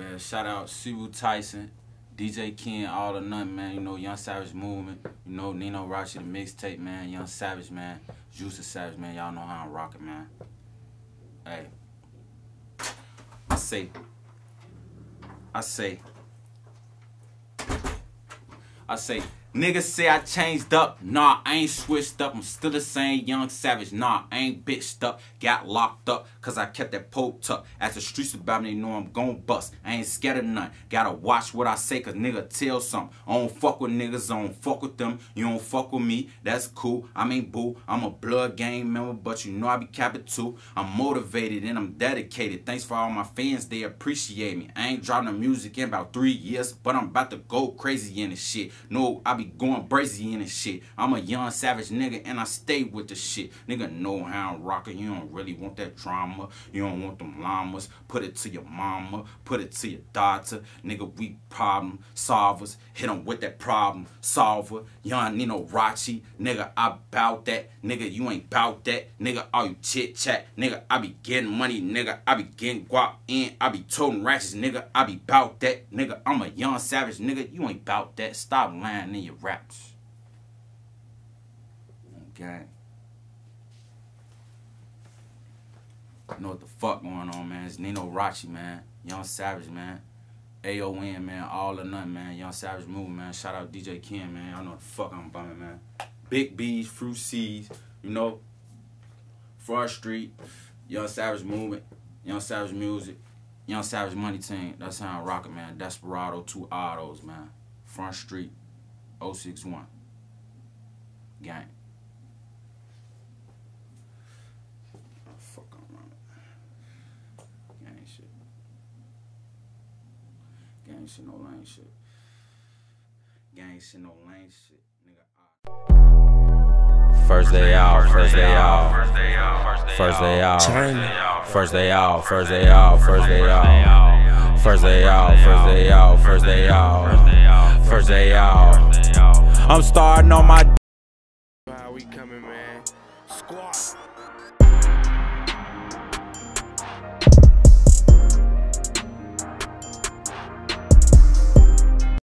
out Shibuya Tyson, DJ Kenn, all the nothing, man. You know, Young Savage Movement. You know, Nino Rachi, the mixtape, man. Young Savage, man. Juice Da Savage, man. Y'all know how I'm rocking, man. Hey. I say. I say. I say. Niggas say I changed up. Nah, I ain't switched up. I'm still the same young savage. Nah, I ain't bitched up. Got locked up cause I kept that poke tuck. As the streets about me, they know I'm gon' bust. I ain't scared of none. Gotta watch what I say cause nigga tell something. I don't fuck with niggas. I don't fuck with them. You don't fuck with me. That's cool. I mean, boo. I'm a blood gang member, but you know I be capping too. I'm motivated and I'm dedicated. Thanks for all my fans. They appreciate me. I ain't dropping music in about three years, but I'm about to go crazy in this shit. No, I be going brazy in this shit. I'm a young savage nigga and I stay with the shit. Nigga know how I'm rocking. You don't really want that drama. You don't want them llamas. Put it to your mama. Put it to your daughter. Nigga, we problem solvers. Hit them with that problem solver. Young Nino Rachi. Nigga, I bout that. Nigga, you ain't bout that. Nigga, all you chit chat. Nigga, I be getting money. Nigga, I be getting guap in. I be toting ratchets. Nigga, I be bout that. Nigga, I'm a young savage. Nigga, you ain't bout that. Stop lying in your raps. Okay. You know what the fuck going on, man. It's Nino Rachi, man. Young Savage, man. AON, man. All or nothing, man. Young Savage Move, man. Shout out DJ Kenn, man. Y'all know the fuck I'm bumming, man. Big B's, Fruit Seeds, you know. Front Street, Young Savage Movement, Young Savage Music, Young Savage Money Team. That's how I'm rocking, man. Desperado, two autos, man. Front Street, 061. Gang. Oh, fuck, I'm wrong. Gang shit. Gang shit, no lame shit. Gang shit, no lame shit. Nigga, I- First day out, first day out, first day out, first day out, first day out, first day out, first day out, first day out, first day out, first day out first day off. I'm starting on my. How we coming, man? Squad.